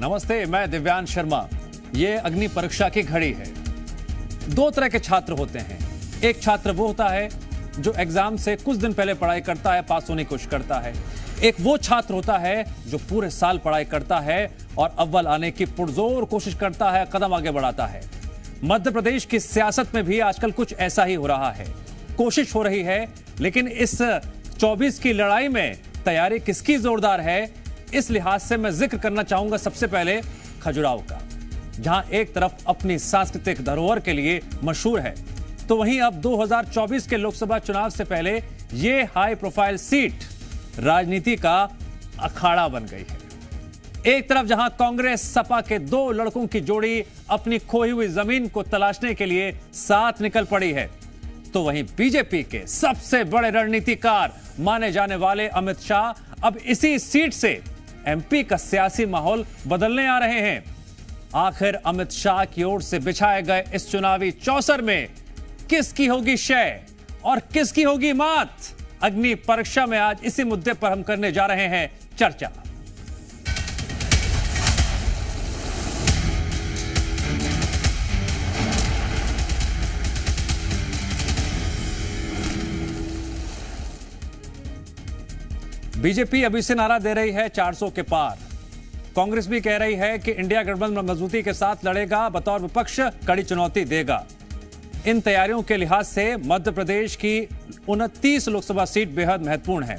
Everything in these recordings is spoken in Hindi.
नमस्ते, मैं दिव्यांश शर्मा। ये अग्नि परीक्षा की घड़ी है। दो तरह के छात्र होते हैं। एक छात्र वो होता है जो एग्ज़ाम से कुछ दिन पहले पढ़ाई करता है, पास होने की कोशिश करता है। एक वो छात्र होता है जो पूरे साल पढ़ाई करता है और अव्वल आने की पुरजोर कोशिश करता है, कदम आगे बढ़ाता है। मध्य प्रदेश की सियासत में भी आजकल कुछ ऐसा ही हो रहा है। कोशिश हो रही है, लेकिन इस 24 की लड़ाई में तैयारी किसकी जोरदार है इस लिहाज से मैं ज़िक्र करना चाहूँगा सबसे पहले खजुराव का, जहाँ एक तरफ़ अपनी सांस्कृतिक धरोहर के लिए मशहूर है। तो वहीं अब 2024 के लोकसभा चुनाव से पहले ये हाई प्रोफ़ाइल सीट राजनीति का अखाड़ा बन गई है। एक तरफ़ जहाँ कांग्रेस सपा के दो लड़कों की जोड़ी अपनी खोई हुई ज़मीन को तलाशने के लिए साथ निकल पड़ी है तो वहीं बीजेपी के सबसे बड़े रणनीतिकार माने जाने वाले अमित शाह अब इसी सीट से एमपी का सियासी माहौल बदलने आ रहे हैं। आखिर अमित शाह की ओर से बिछाए गए इस चुनावी चौसर में किसकी होगी शय और किसकी होगी मात? अग्नि परीक्षा में आज इसी मुद्दे पर हम करने जा रहे हैं चर्चा। बीजेपी अभी से नारा दे रही है 400 के पार। कांग्रेस भी कह रही है कि इंडिया गठबंधन मजबूती के साथ लड़ेगा, बतौर विपक्ष कड़ी चुनौती देगा। इन तैयारियों के लिहाज से मध्य प्रदेश की उनतीस लोकसभा सीट बेहद महत्वपूर्ण है।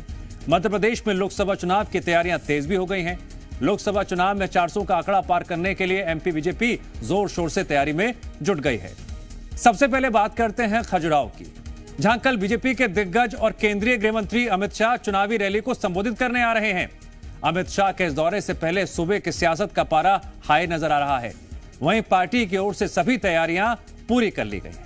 मध्य प्रदेश में लोकसभा चुनाव की तैयारियाँ तेज भी हो गई हैं। लोकसभा चुनाव में 400 का आंकड़ा पार करने के लिए एमपी बीजेपी ज़ोर शोर से तैयारी में जुट गई है। सबसे पहले बात करते हैं खजुराव की। जहाँ कल बीजेपी के दिग्गज और केंद्रीय गृह मंत्री अमित शाह चुनावी रैली को संबोधित करने आ रहे हैं। अमित शाह के इस दौरे से पहले सूबे की सियासत का पारा हाई नज़र आ रहा है। वहीं पार्टी की ओर से सभी तैयारियाँ पूरी कर ली गई हैं।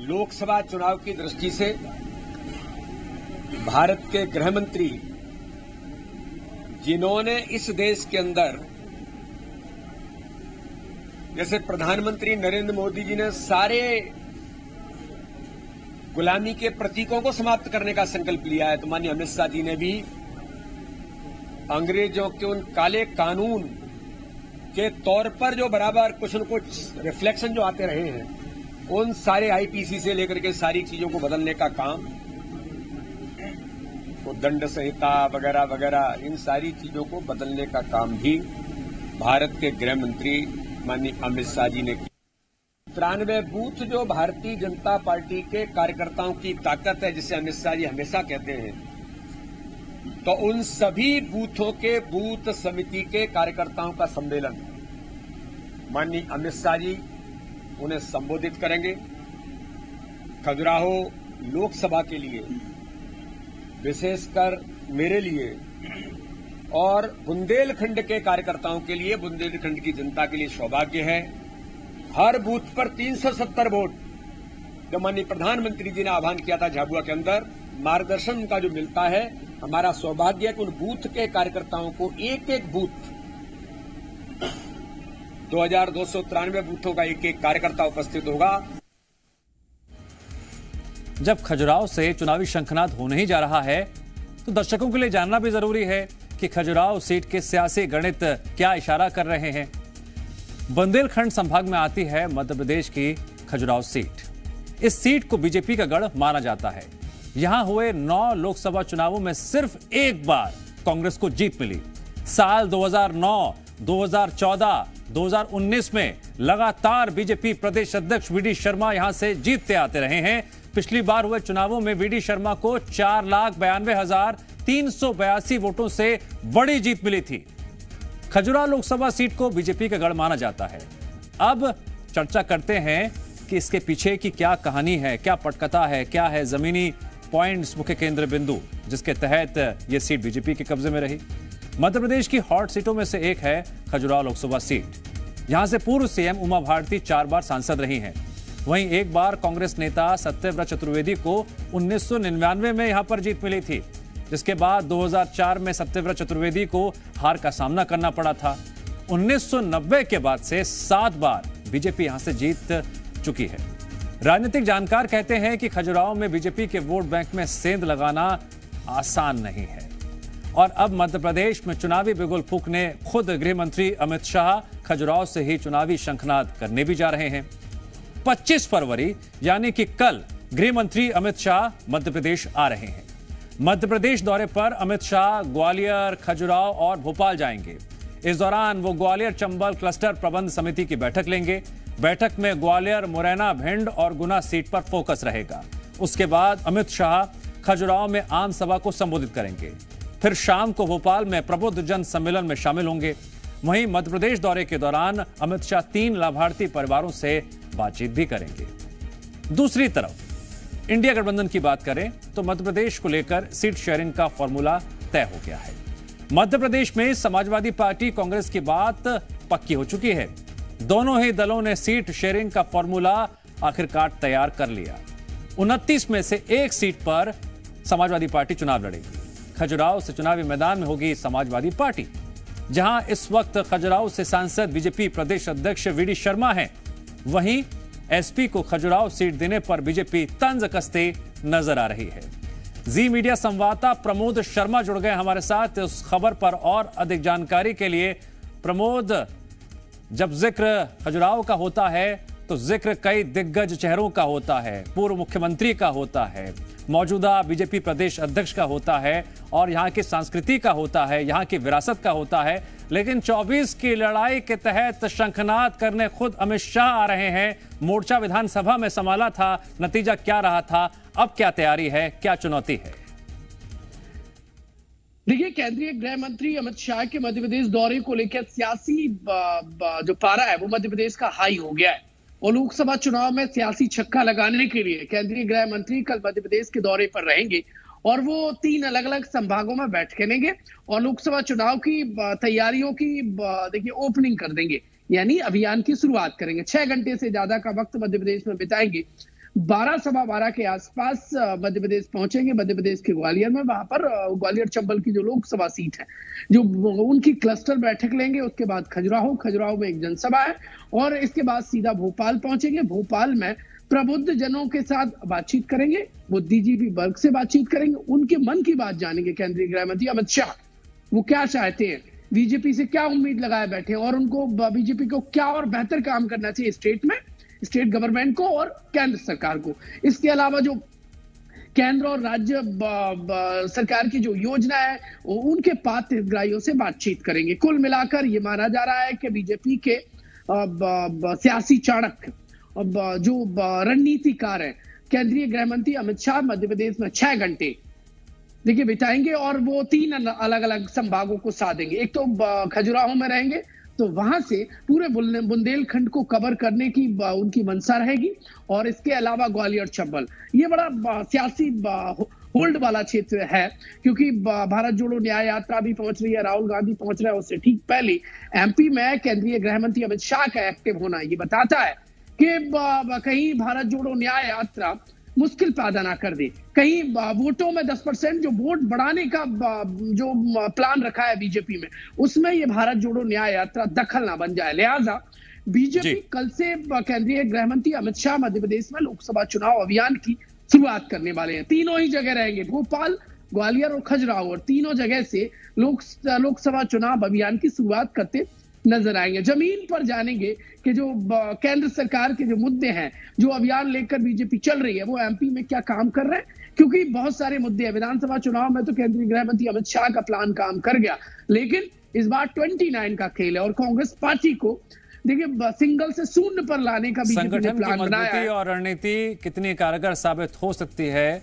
लोकसभा चुनाव की दृष्टि से भारत के गृह मंत्री, जिन्होंने इस देश के अंदर जैसे प्रधानमंत्री नरेंद्र मोदी जी ने सारे गुलामी के प्रतीकों को समाप्त करने का संकल्प लिया है तो माननीय अमित शाह जी ने भी अंग्रेज़ों के उन काले कानून के तौर पर जो बराबर कुछ न कुछ रिफ्लेक्शन जो आते रहे हैं, उन सारे आईपीसी से लेकर के सारी चीज़ों को बदलने का काम तो दंड संहिता वगैरह वगैरह, इन सारी चीज़ों को बदलने का काम भी भारत के गृह मंत्री माननीय अमित शाह जी ने किया तिरानवे बूथ जो भारतीय जनता पार्टी के कार्यकर्ताओं की ताकत है, जिसे अमित शाह जी हमेशा कहते हैं तो उन सभी बूथों के बूथ समिति के कार्यकर्ताओं का सम्मेलन माननीय अमित शाह जी उन्हें संबोधित करेंगे। खजुराहो लोकसभा के लिए, विशेषकर मेरे लिए और बुंदेलखंड के कार्यकर्ताओं के लिए, बुंदेलखंड की जनता के लिए सौभाग्य है। हर बूथ पर 370 वोट। जो माननीय प्रधानमंत्री जी ने आह्वान किया था झाबुआ के अंदर। मार्गदर्शन का जो मिलता है, हमारा सौभाग्य है कि उन बूथ के कार्यकर्ताओं को एक एक बूथ, दो हज़ार दो सौ तिरानवे बूथों का एक एक कार्यकर्ता उपस्थित होगा। जब खजुराहो से चुनावी शंखनाद होने ही जा रहा है तो दर्शकों के लिए जानना भी ज़रूरी है। कि खजुराहो सीट के सियासी गणित क्या इशारा कर रहे हैं? बुंदेलखंड संभाग में आती है मध्य प्रदेश की खजुराहो सीट। इस सीट को बीजेपी का गढ़ माना जाता है। यहाँ हुए नौ लोकसभा चुनावों में सिर्फ़ एक बार कांग्रेस को जीत मिली। साल 2009, 2014, 2019 में लगातार बीजेपी प्रदेश अध्यक्ष वीडी शर्मा यहाँ से जीतते आते रहे हैं। पिछली बार हुए चुनावों में वीडी शर्मा को चार लाख बयानवे हज़ार तीन सौ बयासी वोटों से बड़ी जीत मिली थी। खजुरा लोकसभा सीट को बीजेपी का गढ़ माना जाता है। अब चर्चा करते हैं कि इसके पीछे की क्या कहानी है, क्या पटकथा है, क्या है जमीनी पॉइंट्स, मुख्य केंद्र बिंदु जिसके तहत यह सीट बीजेपी के कब्जे में रही। मध्य प्रदेश की हॉट सीटों में से एक है खजुराहो लोकसभा सीट। यहाँ से पूर्व सीएम उमा भारती चार बार सांसद रही हैं। वहीं एक बार कांग्रेस नेता सत्यव्रत चतुर्वेदी को उन्नीस सौ निन्यानवे में यहाँ पर जीत मिली थी। जिसके बाद 2004 में सत्यव्रत चतुर्वेदी को हार का सामना करना पड़ा था। 1990 के बाद से सात बार बीजेपी यहाँ से जीत चुकी है। राजनीतिक जानकार कहते हैं कि खजुराहो में बीजेपी के वोट बैंक में सेंध लगाना आसान नहीं है। और अब मध्य प्रदेश में चुनावी बिगुल फूकने खुद गृह मंत्री अमित शाह खजुराहो से ही चुनावी शंखनाद करने भी जा रहे हैं। 25 फरवरी, यानी कि कल गृह मंत्री अमित शाह मध्य प्रदेश आ रहे हैं। मध्य प्रदेश दौरे पर अमित शाह, ग्वालियर, खजुराहो और भोपाल जाएँगे। इस दौरान वो ग्वालियर चंबल क्लस्टर प्रबंध समिति की बैठक लेंगे। बैठक में ग्वालियर, मुरैना, भिंड और गुना सीट पर फोकस रहेगा। उसके बाद अमित शाह खजुराहो में आम सभा को संबोधित करेंगे। फिर शाम को भोपाल में प्रबुद्ध जन सम्मेलन में शामिल होंगे। वहीं मध्य प्रदेश दौरे के दौरान अमित शाह तीन लाभार्थी परिवारों से बातचीत भी करेंगे। दूसरी तरफ़ इंडिया गठबंधन की बात करें तो मध्य प्रदेश को लेकर सीट शेयरिंग का फॉर्मूला तय हो गया है। मध्य प्रदेश में समाजवादी पार्टी कांग्रेस की बात पक्की हो चुकी है। दोनों ही दलों ने सीट शेयरिंग का फॉर्मूला आखिरकार तैयार कर लिया। उनतीस में से एक सीट पर समाजवादी पार्टी चुनाव लड़ेगी। खजुराहो से चुनावी मैदान में होगी समाजवादी पार्टी, जहाँ इस वक्त खजुराहो से सांसद, बीजेपी प्रदेश अध्यक्ष वीडी शर्मा हैं। वहीं एसपी को खजुराव सीट देने पर बीजेपी तंज कसते नज़र आ रही है। जी मीडिया संवाददाता प्रमोद शर्मा जुड़ गए हमारे साथ। उस खबर पर और अधिक जानकारी के लिए प्रमोद, जब ज़िक्र खजुराव का होता है तो ज़िक्र कई दिग्गज चेहरों का होता है, पूर्व मुख्यमंत्री का होता है, मौजूदा बीजेपी प्रदेश अध्यक्ष का होता है और यहाँ की संस्कृति का होता है, यहाँ की विरासत का होता है। लेकिन 24 की लड़ाई के तहत शंखनाद करने खुद अमित शाह आ रहे हैं। मोर्चा विधानसभा में संभाला था, नतीजा क्या रहा था, अब क्या तैयारी है, क्या चुनौती है? देखिए, केंद्रीय गृह मंत्री अमित शाह के मध्य प्रदेश दौरे को लेकर सियासी जो पारा है, वो मध्य प्रदेश का हाई हो गया है। और लोकसभा चुनाव में सियासी छक्का लगाने के लिए केंद्रीय गृह मंत्री कल मध्य प्रदेश के दौरे पर रहेंगे और वो तीन अलग अलग संभागों में बैठ करेंगे और लोकसभा चुनाव की तैयारियों की देखिए ओपनिंग कर देंगे। यानी अभियान की शुरुआत करेंगे। छह घंटे से ज़्यादा का वक्त मध्य प्रदेश में बिताएँगे। बारह सवा बारह के आसपास मध्य प्रदेश पहुँचेंगे। मध्य प्रदेश के ग्वालियर में वहाँ पर ग्वालियर चंबल की जो लोकसभा सीट है, जो उनकी क्लस्टर बैठक लेंगे, उसके बाद खजुराहो। खजुराहो में एक जनसभा है और इसके बाद सीधा भोपाल पहुँचेंगे। भोपाल में प्रबुद्ध जनों के साथ बातचीत करेंगे। बुद्धिजीवी वर्ग से बातचीत करेंगे। उनके मन की बात जानेंगे केंद्रीय गृह मंत्री अमित शाह। वो क्या चाहते हैं? बीजेपी से क्या उम्मीद लगाए बैठे और उनको, बीजेपी को क्या और बेहतर काम करना चाहिए स्टेट में? स्टेट गवर्नमेंट को और केंद्र सरकार को। इसके अलावा जो केंद्र और राज्य सरकार की जो योजना है उनके पात्र से बातचीत करेंगे। कुल मिलाकर ये माना जा रहा है कि बीजेपी के सियासी चाणक जो रणनीतिकार है, केंद्रीय गृह मंत्री अमित शाह मध्य प्रदेश में छह घंटे देखिए बिताएँगे और वो तीन अलग अलग संभागों को साधेंगे। एक तो खजुराहो में रहेंगे तो वहाँ से पूरे बुंदेलखंड को कवर करने की उनकी मंशा रहेगी। और इसके अलावा ग्वालियर चंबल। ये बड़ा सियासी होल्ड वाला क्षेत्र है, क्योंकि भारत जोड़ो न्याय यात्रा भी पहुँच रही है, राहुल गांधी पहुँच रहे हैं उससे ठीक पहले। एमपी में केंद्रीय गृह मंत्री अमित शाह का एक्टिव होना, ये बताता है कि कहीं भारत जोड़ो न्याय यात्रा मुश्किल पैदा ना कर दे। कहीं वोटों में 10 परसेंट जो वोट बढ़ाने का जो प्लान रखा है बीजेपी में उसमें ये भारत जोड़ो न्याय यात्रा दखल ना बन जाए। लिहाजा बीजेपी कल से केंद्रीय गृह मंत्री अमित शाह मध्य प्रदेश में लोकसभा चुनाव अभियान की शुरुआत करने वाले हैं। तीनों ही जगह रहेंगे। भोपाल ग्वालियर और खजुराहो और तीनों जगह से लोक लोकसभा चुनाव अभियान की शुरुआत करते नज़र आएँगे। ज़मीन पर जानेंगे कि जो केंद्र सरकार के जो मुद्दे हैं जो अभियान लेकर बीजेपी चल रही है वो एमपी में क्या काम कर रहे हैं? क्योंकि बहुत सारे मुद्दे हैं। विधानसभा चुनाव में तो केंद्रीय गृह मंत्री अमित शाह का प्लान काम कर गया। लेकिन इस बार 29 का खेल है और कांग्रेस पार्टी को देखिए सिंगल से शून्य पर लाने का बीजेपी ने प्लान बनाया और रणनीति कितनी कारगर साबित हो सकती है?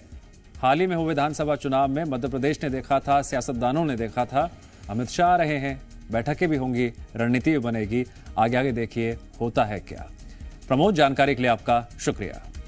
हाल ही में हुए विधानसभा चुनाव में मध्य प्रदेश ने देखा था सियासतदानों ने देखा था। अमित शाह रहे हैं। बैठकें भी होंगी, रणनीति भी बनेगी। आगे आगे देखिए, होता है क्या? प्रमोद जानकारी के लिए आपका शुक्रिया।